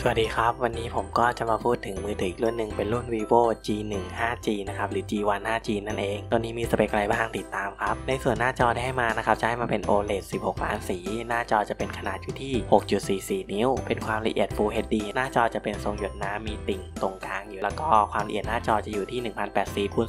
สวัสดีครับ วันนี้ผมก็จะมาพูดถึงมือถืออีกรุ่นหนึ่งเป็นรุ่น vivo G1 5G นะครับ หรือ G1 5G นั่นเอง ตัวนี้มีสเปคอะไรบ้างติดตามครับ ในส่วนหน้าจอที่ให้มานะครับ จะให้มาเป็น OLED 16 ล้านสี หน้าจอจะเป็นขนาดอยู่ที่ 6.44 นิ้ว เป็นความละเอียด Full HD หน้าจอจะเป็นทรงหยดน้ำมีติ่งตรงกลางอยู่ แล้วก็ความละเอียดหน้าจอจะอยู่ที่ 1080คูณ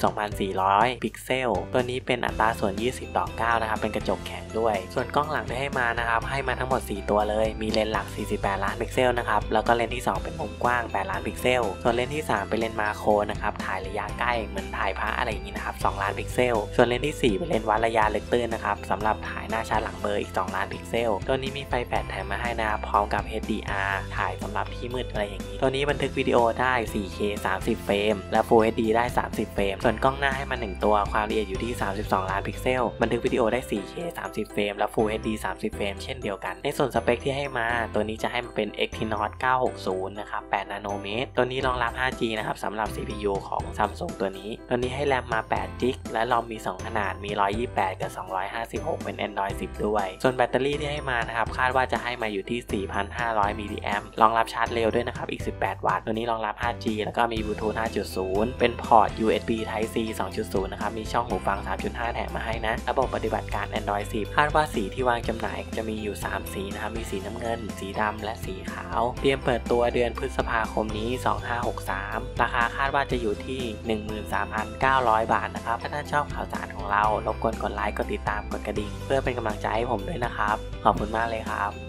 2400 พิกเซล ตัวนี้เป็นอัตราส่วน 20 ต่อ 9 นะครับ เป็นกระจกแข็งด้วย ส่วนกล้องหลังที่ให้มานะครับ ให้มาทั้งหมด 4 ตัวเลย มีเลนส์หลัก 48 ล้านพิกเซลนะครับ แล้วก็เลนส์ที่ 2 เป็นมุมกว้าง 8 ล้านพิกเซล ส่วนเลนส์ที่ 3 เป็นเลนส์ macro นะครับ ถ่ายระยะใกล้เหมือนถ่ายพระอะไรอย่างนี้นะครับ 2 ล้านพิกเซล ส่วนเลนส์ที่ 4 เป็นเลนส์วัดระยะลึกตื้นนะครับสำหรับถ่ายหน้าชาร์จหลังเบอร์อีก 2 ล้านพิกเซล ตัวนี้มีไฟแฟลชแถมมาให้นะครับ พร้อมกับ HDR ถ่ายสำหรับที่มืดอะไรอย่างนี้ ตัวนี้บันทึกวิดีโอได้ 4K 30 เฟรม และ Full HD ได้ 30 เฟรม ส่วนกล้องหน้าให้มา 1 ตัว ความละเอียดอยู่ที่ 32 ล้านพิกเซล บันทึกวิดีโอได้ 4K 30 เฟรม และ Full HD 30 เฟรม เช่นเดียวกัน ในส่วนสเปคที่ให้มา ตัวนี้จะให้มาเป็น Exynos 60 นะครับ 8 นาโนเมตร ตัวนี้รองรับ 5G นะครับสำหรับ CPU ของ Samsung ตัวนี้ ตัวนี้ให้แรมมา8 g b และ ROM มี 2 ขนาด มี 128 กับ 256 เป็น Android 10 ด้วย ส่วนแบตเตอรี่ที่ให้มานะครับ คาดว่าจะให้มาอยู่ที่ 4,500 มิลลิแอมรองรับชาร์จเร็วด้วยนะครับ อีก 18 วัตต์ ตัวนี้รองรับ 5G แล้วก็มีบลูทูธ 5.0 เป็นพอร์ต USB Type C 2.0 นะครับ มีช่องหูฟัง 3.5 แถมมาให้นะ ระบบปฏิบัติการ Android 10 คาดว่าสีที่วางจำหน่ายจะมีอยู่ 3 สีนะครับ มีสีน้ำเงิน สีดำและสีขาว เตรียมเปิดตัวเดือนพฤษภาคมนี้ 2563 ราคาคาดว่าจะอยู่ที่ 13,900 บาทนะครับ ถ้าท่านชอบข่าวสารของเรารบกวนกดไลค์ กดติดตาม กดกระดิ่ง เพื่อเป็นกำลังใจให้ผมด้วยนะครับ ขอบคุณมากเลยครับ